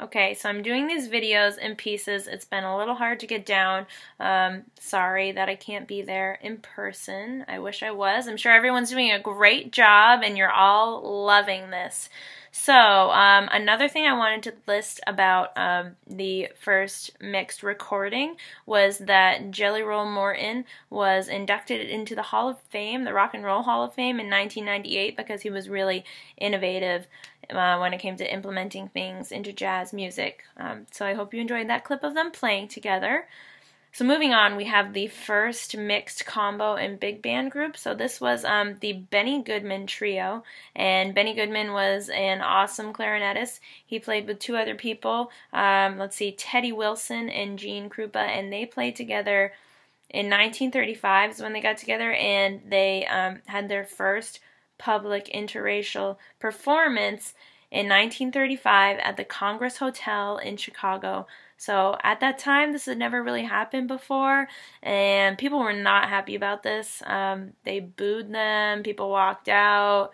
Okay, so I'm doing these videos in pieces. It's been a little hard to get down. Um, sorry that I can't be there in person. I wish I was. I'm sure everyone's doing a great job and you're all loving this. So, um, another thing I wanted to list about um, the first mixed recording was that Jelly Roll Morton was inducted into the Hall of Fame, the Rock and Roll Hall of Fame, in 1998 because he was really innovative uh, when it came to implementing things into jazz music. Um, so I hope you enjoyed that clip of them playing together. So moving on, we have the first mixed combo and big band group. So this was um, the Benny Goodman Trio, and Benny Goodman was an awesome clarinetist. He played with two other people. Um, let's see, Teddy Wilson and Gene Krupa, and they played together in 1935 is when they got together, and they um, had their first public interracial performance in 1935 at the Congress Hotel in Chicago. So at that time, this had never really happened before, and people were not happy about this. Um, they booed them, people walked out.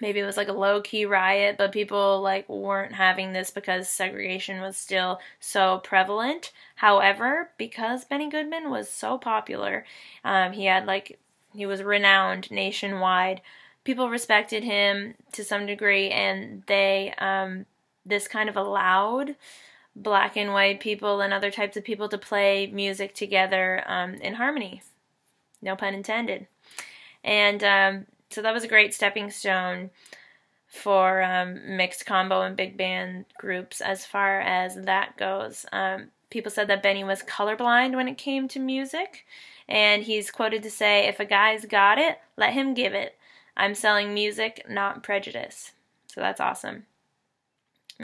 Maybe it was like a low key riot, but people like weren't having this because segregation was still so prevalent. However, because Benny Goodman was so popular, um, he had like he was renowned nationwide. People respected him to some degree, and they um, this kind of allowed black and white people and other types of people to play music together um, in harmony. No pun intended. And um, so that was a great stepping stone for um, mixed combo and big band groups as far as that goes. Um, people said that Benny was colorblind when it came to music, and he's quoted to say, If a guy's got it, let him give it. I'm selling music, not prejudice. So that's awesome.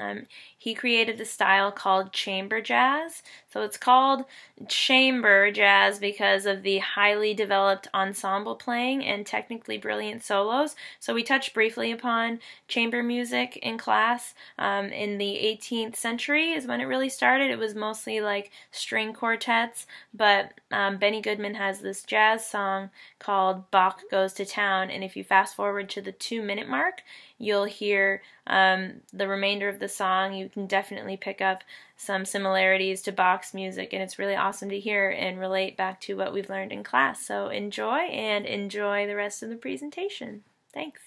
Um, he created a style called chamber jazz. So it's called chamber jazz because of the highly developed ensemble playing and technically brilliant solos. So we touched briefly upon chamber music in class. Um, in the 18th century is when it really started. It was mostly like string quartets, but um, Benny Goodman has this jazz song called Bach Goes to Town. And if you fast forward to the two minute mark, you'll hear um, the remainder of the song. You can definitely pick up some similarities to Bach's music, and it's really awesome to hear and relate back to what we've learned in class. So enjoy and enjoy the rest of the presentation. Thanks.